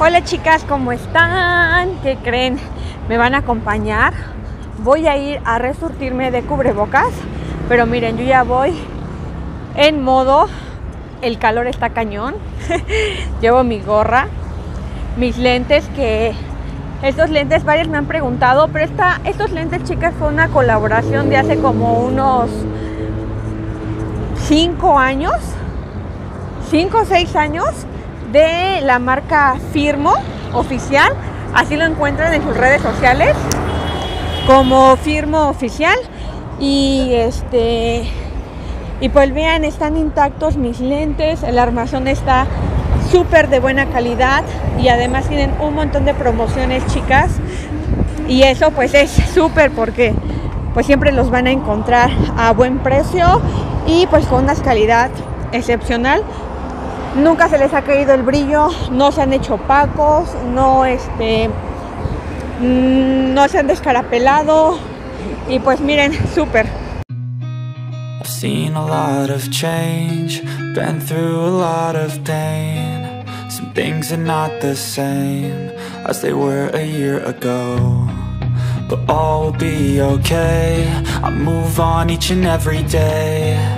Hola chicas, ¿cómo están? ¿Qué creen? ¿Me van a acompañar? Voy a ir a resurtirme de cubrebocas, pero miren, yo ya voy en modo, el calor está cañón, llevo mi gorra, mis lentes que... Estos lentes, varios me han preguntado, pero esta, estos lentes, chicas, fue una colaboración de hace como unos 5 años, 5 o 6 años, de la marca Firmo oficial. Así lo encuentran en sus redes sociales como Firmo oficial. Y este y pues vean, están intactos mis lentes, el armazón está súper de buena calidad y además tienen un montón de promociones, chicas. Y eso pues es súper porque pues siempre los van a encontrar a buen precio y pues con una calidad excepcional nunca se les ha caído el brillo, no se han hecho opacos, no este mm, no se han descarapelado y pues miren, súper. I've seen a lot of change, been through a lot of pain. Some things are not the same as they were a year ago. But all will be okay, I move on each and every day.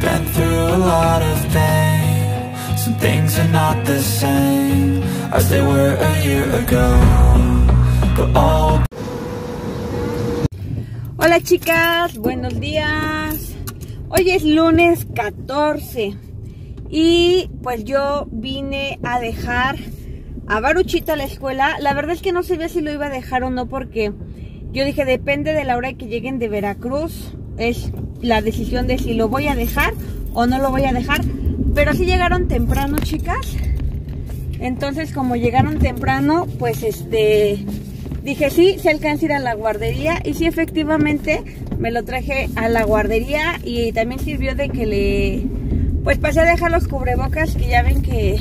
Been through a lot of pain Some things are not the same as they were a year ago Hola chicas, buenos días. Hoy es lunes 14 y pues yo vine a dejar a Baruchita a la escuela. La verdad es que no sabía si lo iba a dejar o no porque yo dije depende de la hora que lleguen de Veracruz. Es la decisión de si lo voy a dejar o no lo voy a dejar. Pero sí llegaron temprano chicas. Entonces como llegaron temprano pues este dije sí, se alcanza a ir a la guardería y sí efectivamente me lo traje a la guardería y también sirvió de que le pues pasé a dejar los cubrebocas que ya ven que,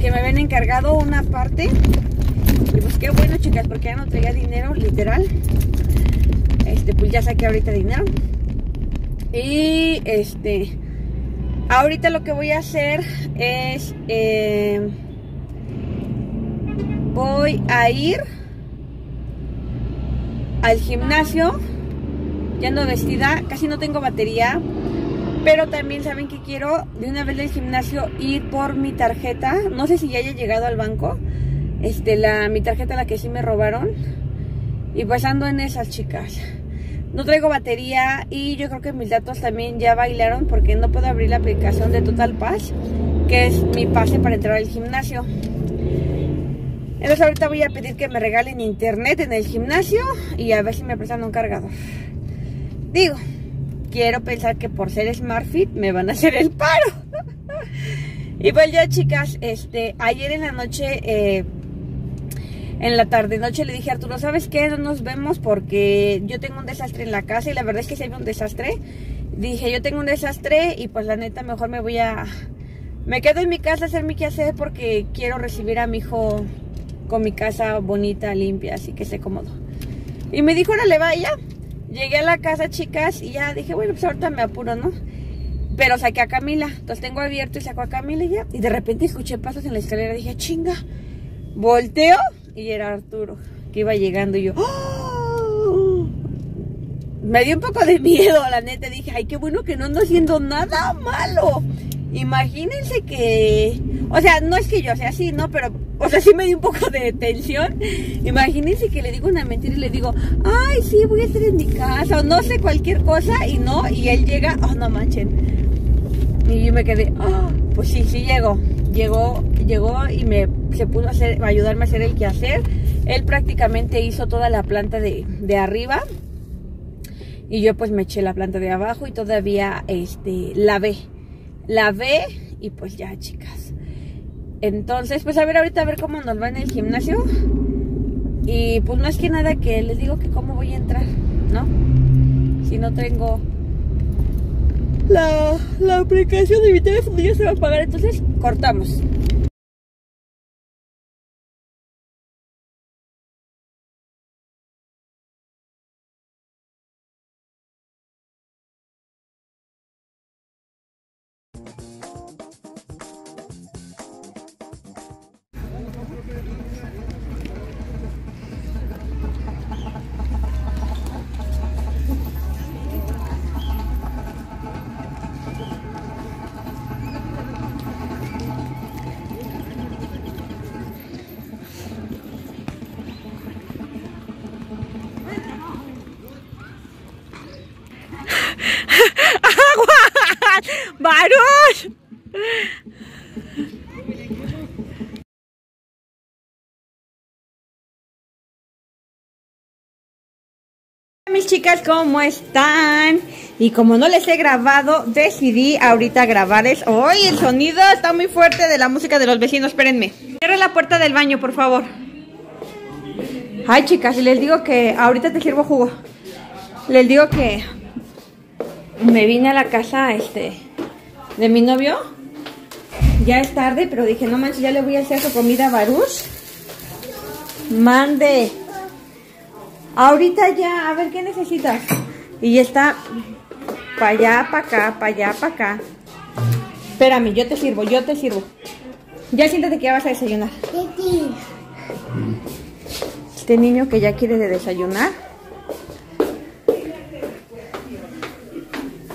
que me ven encargado una parte y pues qué bueno chicas porque ya no traía dinero literal este pues ya saqué ahorita dinero y este ahorita lo que voy a hacer es eh, voy a ir al gimnasio. Ya ando vestida, casi no tengo batería. Pero también saben que quiero de una vez del gimnasio ir por mi tarjeta. No sé si ya haya llegado al banco. Este, la, mi tarjeta la que sí me robaron. Y pues ando en esas chicas. No traigo batería y yo creo que mis datos también ya bailaron porque no puedo abrir la aplicación de Total Pass, que es mi pase para entrar al gimnasio. Entonces ahorita voy a pedir que me regalen internet en el gimnasio y a ver si me prestan un cargador. Digo, quiero pensar que por ser SmartFit me van a hacer el paro. y pues ya chicas, este, ayer en la noche, eh, en la tarde noche le dije a Arturo, ¿sabes qué? No nos vemos porque yo tengo un desastre en la casa y la verdad es que si hay un desastre. Dije, yo tengo un desastre y pues la neta mejor me voy a Me quedo en mi casa a hacer mi quehacer porque quiero recibir a mi hijo con mi casa bonita, limpia, así que esté cómodo. Y me dijo, órale, vaya. Llegué a la casa, chicas, y ya dije, bueno, pues ahorita me apuro, ¿no? Pero saqué a Camila. Entonces tengo abierto y saco a Camila y ya. Y de repente escuché pasos en la escalera. Dije, chinga. Volteo y era Arturo, que iba llegando y yo. ¡oh! Me dio un poco de miedo, la neta. Dije, ay, qué bueno que no ando haciendo nada malo. Imagínense que, o sea, no es que yo sea así, ¿no? Pero, o sea, sí me dio un poco de tensión. Imagínense que le digo una mentira y le digo, ay, sí, voy a estar en mi casa, o no sé, cualquier cosa, y no, y él llega, oh, no manchen. Y yo me quedé, oh, pues sí, sí llegó. Llegó, llegó y me se pudo hacer, ayudarme a hacer el quehacer. Él prácticamente hizo toda la planta de, de arriba. Y yo pues me eché la planta de abajo y todavía este lavé lavé y pues ya, chicas. Entonces, pues a ver ahorita a ver cómo nos va en el gimnasio. Y pues es que nada que les digo que cómo voy a entrar, ¿no? Si no tengo la, la aplicación de mi teléfono ya se va a apagar, entonces cortamos. Chicas, ¿cómo están? Y como no les he grabado, decidí ahorita grabarles. ¡Ay, el sonido está muy fuerte de la música de los vecinos! Espérenme. Cierra la puerta del baño, por favor. Ay, chicas, les digo que ahorita te sirvo jugo. Les digo que me vine a la casa este de mi novio. Ya es tarde, pero dije, no manches, ya le voy a hacer su comida a Baruch. Mande. Ahorita ya, a ver qué necesitas. Y ya está para allá, para acá, para allá, para acá. Espérame, yo te sirvo, yo te sirvo. Ya siéntate que ya vas a desayunar. Este niño que ya quiere de desayunar.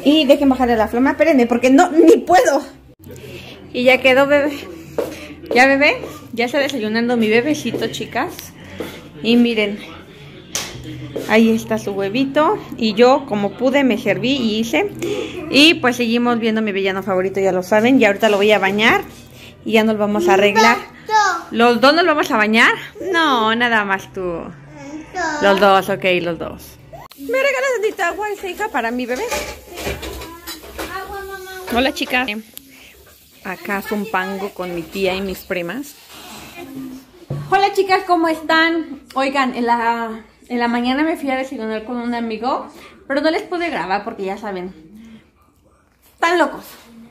Y dejen bajarle la flama, espérenme, porque no, ni puedo. Y ya quedó bebé. Ya bebé, ya está desayunando mi bebecito, chicas. Y miren, ahí está su huevito. Y yo, como pude, me serví y hice. Y pues seguimos viendo mi villano favorito, ya lo saben. Y ahorita lo voy a bañar. Y ya nos vamos a arreglar. ¿Los dos nos vamos a bañar? No, nada más tú. Los dos, ok, los dos. ¿Me regalas tantita agua esa hija para mi bebé? Hola chicas. Acá es un pango con mi tía y mis primas. Hola chicas, ¿cómo están? Oigan, en la, en la mañana me fui a desayunar con un amigo, pero no les pude grabar porque ya saben, están locos.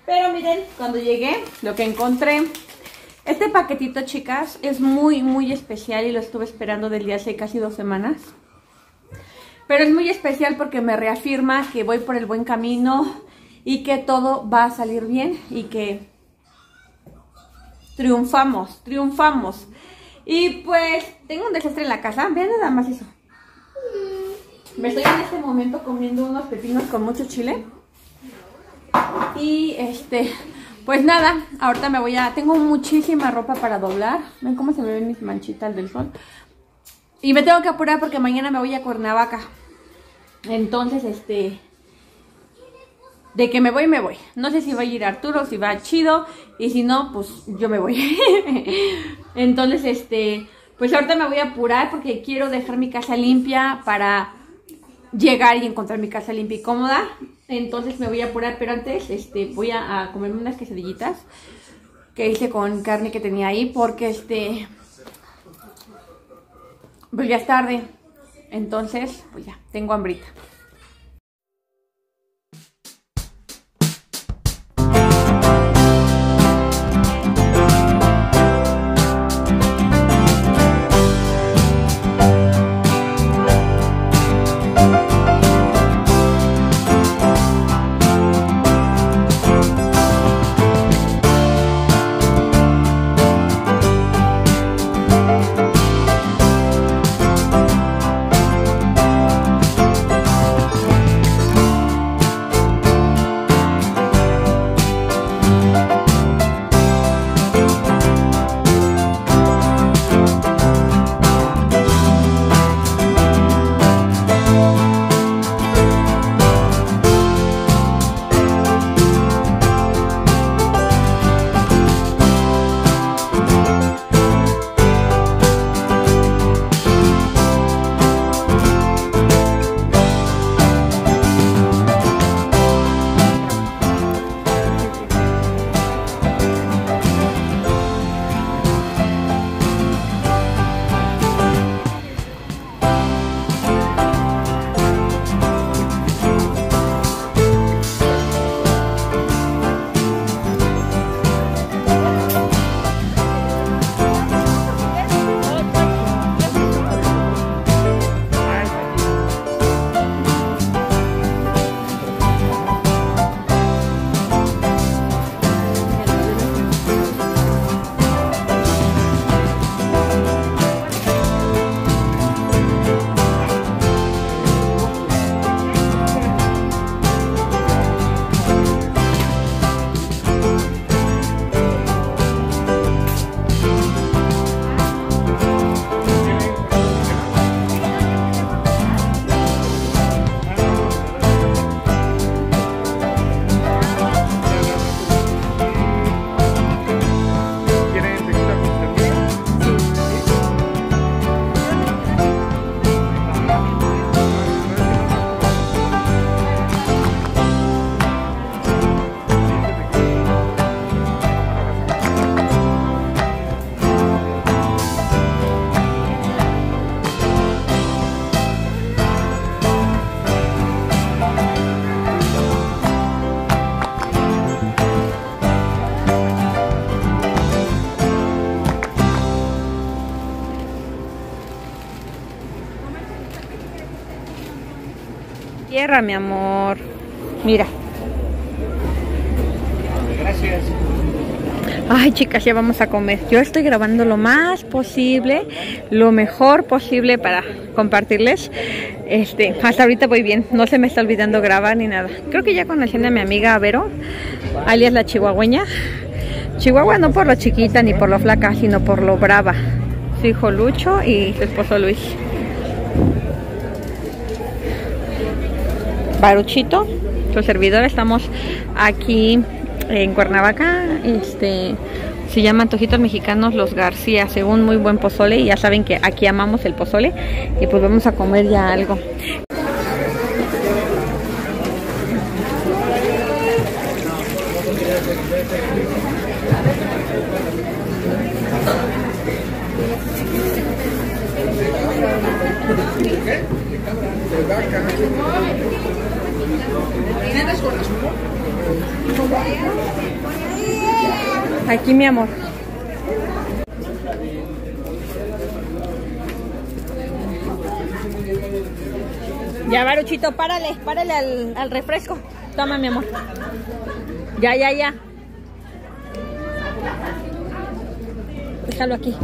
Pero miren, cuando llegué, lo que encontré, este paquetito chicas es muy muy especial y lo estuve esperando del día hace casi dos semanas. Pero es muy especial porque me reafirma que voy por el buen camino y que todo va a salir bien y que triunfamos, triunfamos. Y pues tengo un desastre en la casa, vean nada más eso. Me estoy en este momento comiendo unos pepinos con mucho chile. Y este, pues nada, ahorita me voy a... Tengo muchísima ropa para doblar. Ven cómo se me ven mis manchitas del sol. Y me tengo que apurar porque mañana me voy a Cuernavaca. Entonces, este... De que me voy, me voy. No sé si va a ir Arturo, si va chido. Y si no, pues yo me voy. Entonces, este... Pues ahorita me voy a apurar porque quiero dejar mi casa limpia para llegar y encontrar mi casa limpia y cómoda. Entonces me voy a apurar, pero antes este, voy a, comerme unas quesadillitas que hice con carne que tenía ahí porque este pues ya es tarde. Entonces, pues ya, tengo hambrita. Mi amor. Mira. Gracias. Ay, chicas, ya vamos a comer. Yo estoy grabando lo más posible, lo mejor posible para compartirles. Este, hasta ahorita voy bien, no se me está olvidando grabar ni nada. Creo que ya conocen a mi amiga Vero, alias la chihuahueña. Chihuahua no por lo chiquita ni por lo flaca, sino por lo brava. Su hijo Lucho y su esposo Luis. Baruchito, su servidor, estamos aquí en Cuernavaca, este se llama Antojitos Mexicanos Los García, según muy buen pozole. Ya saben que aquí amamos el pozole. Y pues vamos a comer ya algo. Aquí, mi amor. Ya, Baruchito, párale, párale al, al refresco. Toma, mi amor. Ya, ya, ya. Déjalo aquí.